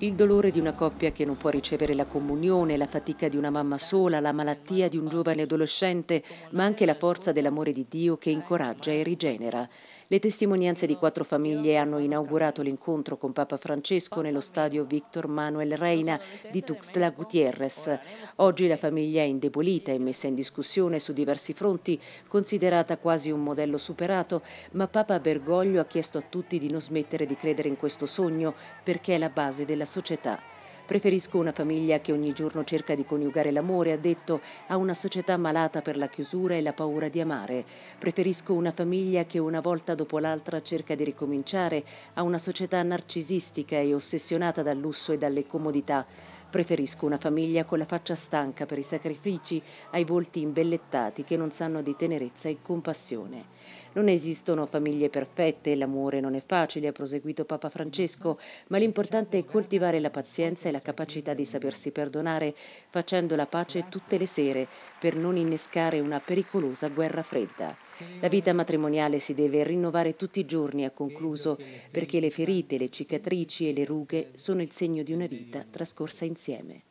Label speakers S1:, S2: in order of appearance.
S1: Il dolore di una coppia che non può ricevere la comunione, la fatica di una mamma sola, la malattia di un giovane adolescente, ma anche la forza dell'amore di Dio che incoraggia e rigenera. Le testimonianze di quattro famiglie hanno inaugurato l'incontro con Papa Francesco nello stadio Victor Manuel Reina di Tuxtla Gutierrez. Oggi la famiglia è indebolita e messa in discussione su diversi fronti, considerata quasi un modello superato, ma Papa Bergoglio ha chiesto a tutti di non smettere di credere in questo sogno perché è la base della società. Preferisco una famiglia che ogni giorno cerca di coniugare l'amore, ha detto, a una società malata per la chiusura e la paura di amare. Preferisco una famiglia che una volta dopo l'altra cerca di ricominciare, a una società narcisistica e ossessionata dal lusso e dalle comodità. Preferisco una famiglia con la faccia stanca per i sacrifici, ai volti imbellettati che non sanno di tenerezza e compassione. Non esistono famiglie perfette l'amore non è facile, ha proseguito Papa Francesco, ma l'importante è coltivare la pazienza e la capacità di sapersi perdonare, facendo la pace tutte le sere per non innescare una pericolosa guerra fredda. La vita matrimoniale si deve rinnovare tutti i giorni, ha concluso, perché le ferite, le cicatrici e le rughe sono il segno di una vita trascorsa insieme.